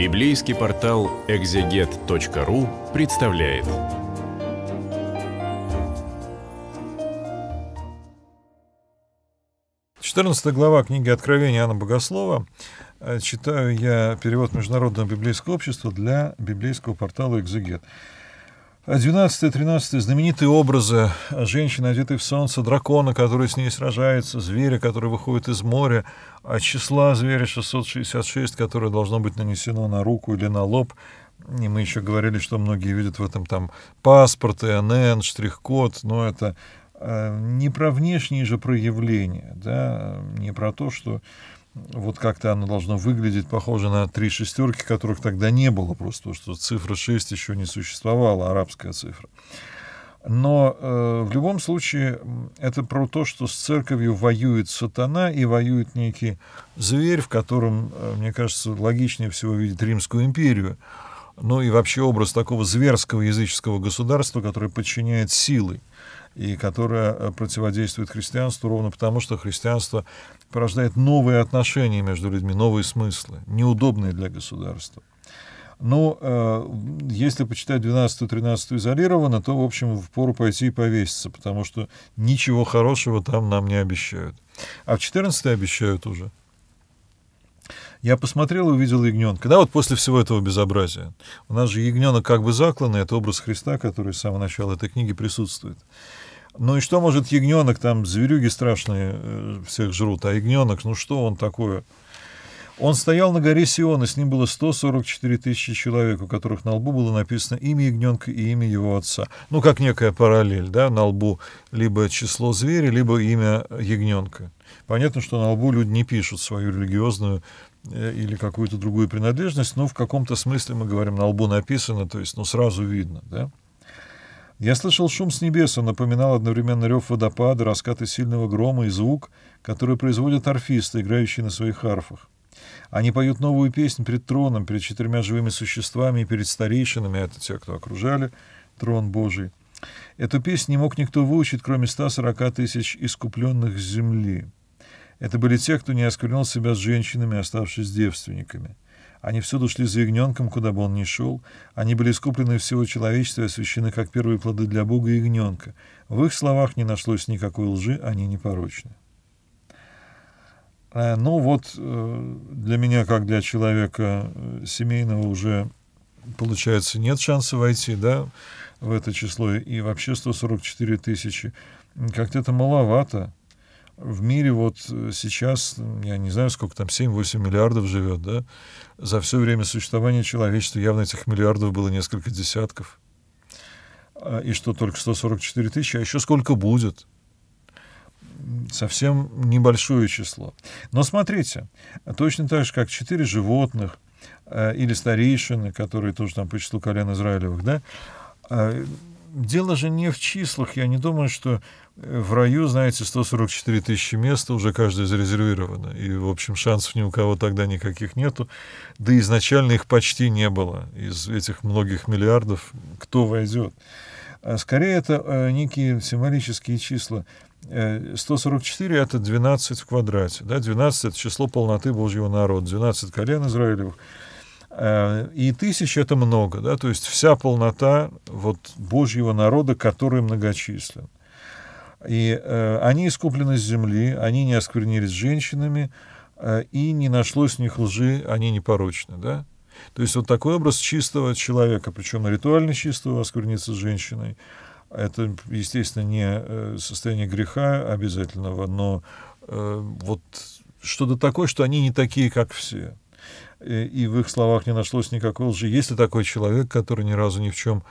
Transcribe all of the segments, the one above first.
Библейский портал экзегет.ру представляет. Четырнадцатая глава книги Откровения Анна Богослова. Э, читаю я перевод Международного библейского общества для библейского портала «Экзегет». 12-13 знаменитые образы женщины, одетой в солнце, дракона, который с ней сражается, зверя, который выходит из моря, от числа зверя 666, которое должно быть нанесено на руку или на лоб. И мы еще говорили, что многие видят в этом там паспорт, ИНН, штрих-код, но это э, не про внешние же проявления, да, не про то, что вот как-то оно должно выглядеть похоже на три шестерки, которых тогда не было, просто что цифра 6 еще не существовала, арабская цифра. Но э, в любом случае это про то, что с церковью воюет сатана и воюет некий зверь, в котором, э, мне кажется, логичнее всего видеть Римскую империю. Ну и вообще образ такого зверского языческого государства, которое подчиняет силой и которое э, противодействует христианству ровно потому, что христианство порождает новые отношения между людьми, новые смыслы, неудобные для государства. Но э, если почитать 12-13 изолированно, то, в общем, в пору пойти и повеситься, потому что ничего хорошего там нам не обещают. А в 14 обещают уже. Я посмотрел и увидел ягненка. Да, вот после всего этого безобразия. У нас же ягненок как бы закланный, это образ Христа, который с самого начала этой книги присутствует. Ну и что может ягненок, там зверюги страшные э, всех жрут, а ягненок, ну что он такое? Он стоял на горе Сион, и с ним было 144 тысячи человек, у которых на лбу было написано имя ягненка и имя его отца. Ну, как некая параллель, да, на лбу либо число зверя, либо имя ягненка. Понятно, что на лбу люди не пишут свою религиозную или какую-то другую принадлежность, но в каком-то смысле мы говорим, на лбу написано, то есть, ну, сразу видно, да. Я слышал шум с небес, он напоминал одновременно рев водопада, раскаты сильного грома и звук, который производят орфисты, играющие на своих арфах. Они поют новую песнь перед троном, перед четырьмя живыми существами и перед старейшинами, это те, кто окружали трон Божий. Эту песню не мог никто выучить, кроме 140 тысяч искупленных земли. Это были те, кто не осквернил себя с женщинами, оставшись девственниками. Они всюду шли за ягненком, куда бы он ни шел. Они были искуплены всего человечества и освящены как первые плоды для Бога и ягненка. В их словах не нашлось никакой лжи, они непорочны. Э, ну вот э, для меня, как для человека э, семейного, уже, получается, нет шанса войти, да, в это число. И вообще 144 тысячи. Как-то это маловато в мире вот э, сейчас, я не знаю, сколько там, 7-8 миллиардов живет, да, за все время существования человечества явно этих миллиардов было несколько десятков. А, и что только 144 тысячи, а еще сколько будет? Совсем небольшое число. Но смотрите, точно так же, как четыре животных э, или старейшины, которые тоже там по числу колен Израилевых, да, э, дело же не в числах. Я не думаю, что э, в раю, знаете, 144 тысячи мест уже каждое зарезервировано. И, в общем, шансов ни у кого тогда никаких нету. Да изначально их почти не было. Из этих многих миллиардов кто войдет? А скорее, это э, некие символические числа. 144 э, — это 12 в квадрате. Да? 12 — это число полноты Божьего народа. 12 колен Израилевых — и тысяч это много, да, то есть вся полнота вот Божьего народа, который многочислен. И э, они искуплены с земли, они не осквернились женщинами, э, и не нашлось в них лжи, они непорочны, да. То есть вот такой образ чистого человека, причем ритуально чистого оскверниться с женщиной, это, естественно, не э, состояние греха обязательного, но э, вот что-то такое, что они не такие, как все. Э, и в их словах не нашлось никакой лжи. Есть ли такой человек, который ни разу ни в чем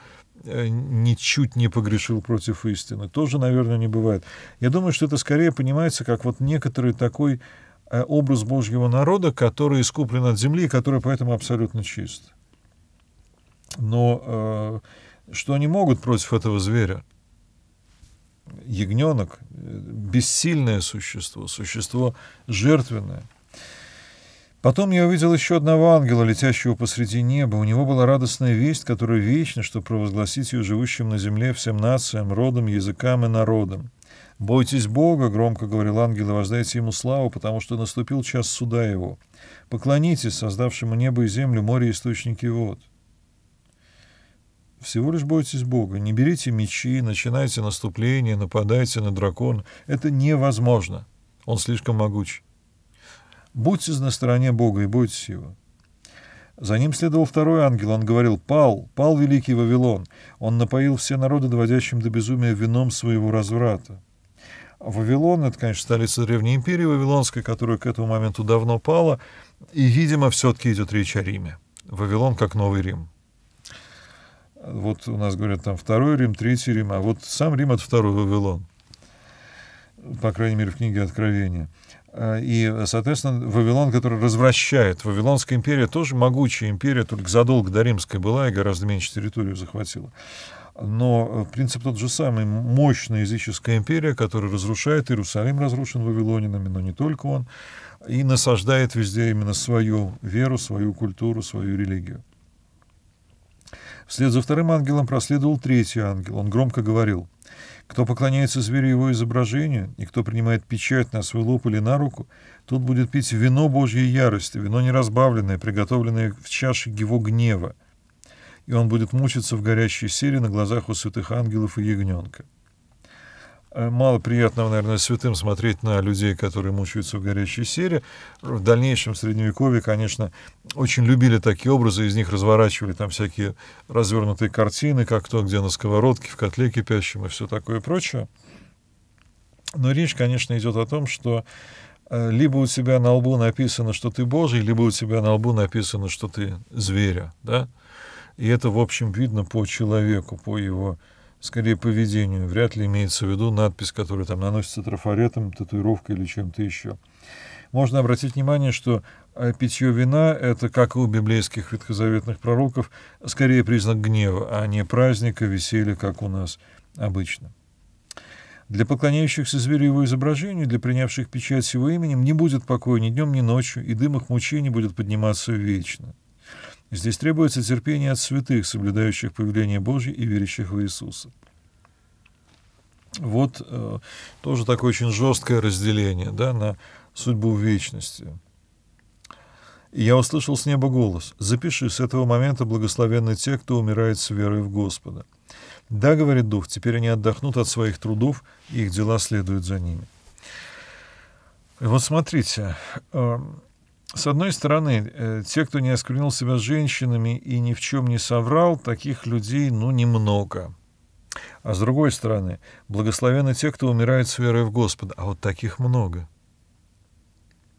э, ничуть не погрешил против истины? Тоже, наверное, не бывает. Я думаю, что это скорее понимается как вот некоторый такой э, образ Божьего народа, который искуплен от земли, и который поэтому абсолютно чист. Но э, что они могут против этого зверя? Ягненок — бессильное существо, существо жертвенное — Потом я увидел еще одного ангела, летящего посреди неба. У него была радостная весть, которая вечна, чтобы провозгласить ее живущим на земле всем нациям, родам, языкам и народам. «Бойтесь Бога», — громко говорил ангел, — «и воздайте ему славу, потому что наступил час суда его. Поклонитесь создавшему небо и землю, море и источники вод». Всего лишь бойтесь Бога. Не берите мечи, начинайте наступление, нападайте на дракона. Это невозможно. Он слишком могуч. Будьте на стороне Бога и бойтесь его. За ним следовал второй ангел. Он говорил, «Пал, пал великий Вавилон. Он напоил все народы, доводящим до безумия вином своего разврата». Вавилон — это, конечно, столица Древней империи Вавилонской, которая к этому моменту давно пала. И, видимо, все-таки идет речь о Риме. Вавилон как Новый Рим. Вот у нас говорят там второй Рим, третий Рим, а вот сам Рим — это второй Вавилон. По крайней мере, в книге Откровения. А, и, соответственно, Вавилон, который развращает. Вавилонская империя тоже могучая империя, только задолго до Римской была и гораздо меньше территорию захватила. Но э, принцип тот же самый. Мощная языческая империя, которая разрушает. Иерусалим разрушен вавилонинами, но не только он. И насаждает везде именно свою веру, свою культуру, свою религию. Вслед за вторым ангелом проследовал третий ангел. Он громко говорил, «Кто поклоняется зверю его изображению, и кто принимает печать на свой лоб или на руку, тот будет пить вино Божьей ярости, вино неразбавленное, приготовленное в чаше его гнева, и он будет мучиться в горящей сере на глазах у святых ангелов и ягненка». Э, мало приятного, наверное, святым смотреть на людей, которые мучаются в горячей сере. В дальнейшем в Средневековье, конечно, очень любили такие образы, из них разворачивали там всякие развернутые картины, как то, где на сковородке, в котле кипящем и все такое прочее. Но речь, конечно, идет о том, что э, либо у тебя на лбу написано, что ты Божий, либо у тебя на лбу написано, что ты зверя, да? И это, в общем, видно по человеку, по его скорее поведению. Вряд ли имеется в виду надпись, которая там наносится трафаретом, татуировкой или чем-то еще. Можно обратить внимание, что э, питье вина — это, как и у библейских ветхозаветных пророков, скорее признак гнева, а не праздника, веселья, как у нас обычно. Для поклоняющихся зверю его изображению, для принявших печать с его именем, не будет покоя ни днем, ни ночью, и дым их мучений будет подниматься вечно. Здесь требуется терпение от святых, соблюдающих повеление Божье и верящих в Иисуса. Вот э, тоже такое очень жесткое разделение да, на судьбу в вечности. И я услышал с неба голос. «Запиши, с этого момента благословенны те, кто умирает с верой в Господа». Да, говорит Дух, теперь они отдохнут от своих трудов, и их дела следуют за ними. И вот смотрите, э, с одной стороны, э, те, кто не осквернил себя женщинами и ни в чем не соврал, таких людей, ну, немного. А с другой стороны, благословены те, кто умирает с верой в Господа, а вот таких много.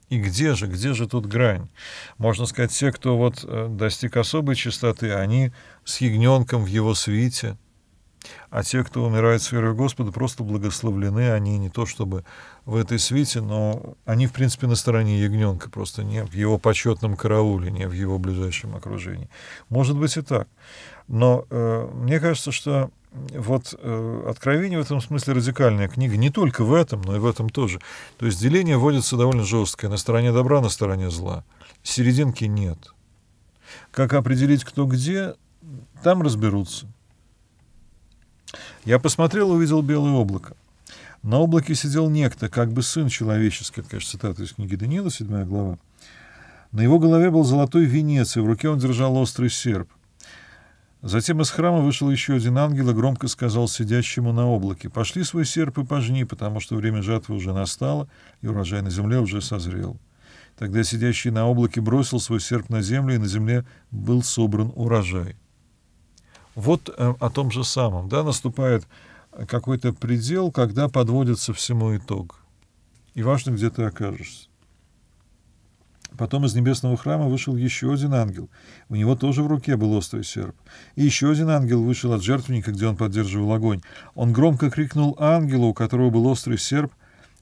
И где же, где же тут грань? Можно сказать, те, кто вот э, достиг особой чистоты, они с ягненком в его свите, а те, кто умирает с верой в Господа, просто благословлены. Они не то чтобы в этой свите, но они, в принципе, на стороне ягненка, просто не в его почетном карауле, не в его ближайшем окружении. Может быть и так. Но э, мне кажется, что вот э, Откровение в этом смысле радикальная книга, не только в этом, но и в этом тоже. То есть деление вводится довольно жесткое, на стороне добра, на стороне зла. Серединки нет. Как определить, кто где, там разберутся. Я посмотрел и увидел белое облако. На облаке сидел некто, как бы сын человеческий. Это, конечно, цитата из книги Даниила, 7 глава. На его голове был золотой венец, и в руке он держал острый серп. Затем из храма вышел еще один ангел и громко сказал сидящему на облаке, «Пошли свой серп и пожни, потому что время жатвы уже настало, и урожай на земле уже созрел». Тогда сидящий на облаке бросил свой серп на землю, и на земле был собран урожай. Вот э, о том же самом. Да, наступает какой-то предел, когда подводится всему итог. И важно, где ты окажешься. Потом из небесного храма вышел еще один ангел. У него тоже в руке был острый серп. И еще один ангел вышел от жертвенника, где он поддерживал огонь. Он громко крикнул ангелу, у которого был острый серп,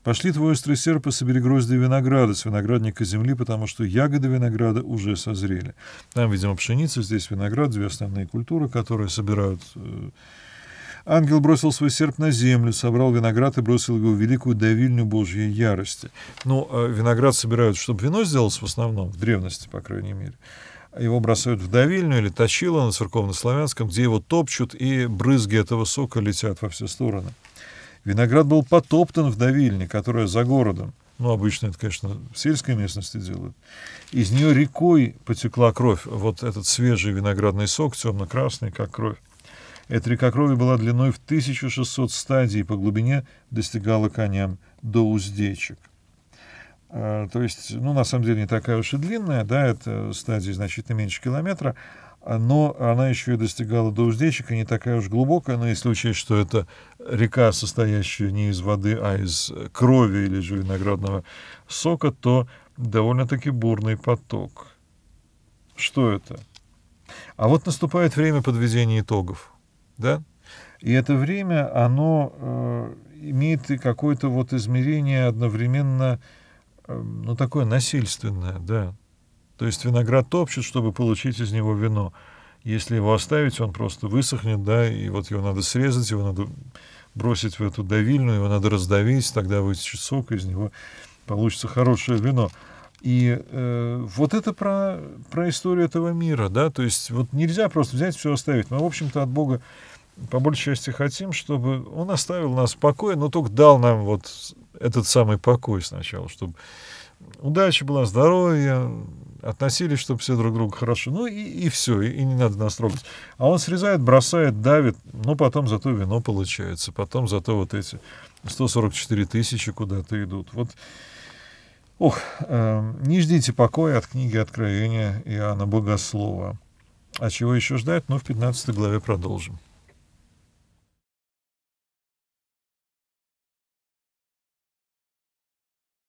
Пошли твой острый серп и собери грозди винограда с виноградника земли, потому что ягоды винограда уже созрели. Там, видимо, пшеница, здесь виноград, две основные культуры, которые собирают. Э, ангел бросил свой серп на землю, собрал виноград и бросил его в великую давильню Божьей ярости. Ну, э, виноград собирают, чтобы вино сделалось в основном, в древности, по крайней мере. Его бросают в давильню или точило на церковно-славянском, где его топчут, и брызги этого сока летят во все стороны. Виноград был потоптан в давильне, которая за городом. Ну, обычно это, конечно, в сельской местности делают. Из нее рекой потекла кровь. Вот этот свежий виноградный сок, темно-красный, как кровь. Эта река крови была длиной в 1600 стадий, по глубине достигала коням до уздечек. А, то есть, ну, на самом деле, не такая уж и длинная, да, это стадия значительно меньше километра, но она еще и достигала до уздечек, и не такая уж глубокая, но если учесть, что это река, состоящая не из воды, а из крови или же виноградного сока, то довольно-таки бурный поток. Что это? А вот наступает время подведения итогов, да? И это время, оно э, имеет какое-то вот измерение одновременно, э, ну, такое насильственное, да. То есть виноград топчет, чтобы получить из него вино. Если его оставить, он просто высохнет, да, и вот его надо срезать, его надо бросить в эту давильную, его надо раздавить, тогда вытечет сок, из него получится хорошее вино. И э, вот это про, про историю этого мира, да, то есть вот нельзя просто взять все оставить. Мы, в общем-то, от Бога по большей части хотим, чтобы Он оставил нас в покое, но только дал нам вот этот самый покой сначала, чтобы удача была, здоровье, относились, чтобы все друг другу хорошо. Ну и, и все, и, и не надо нас трогать. А он срезает, бросает, давит, но потом зато вино получается, потом зато вот эти 144 тысячи куда-то идут. Вот, ох, э, не ждите покоя от книги Откровения Иоанна Богослова. А чего еще ждать? Ну, в 15 главе продолжим.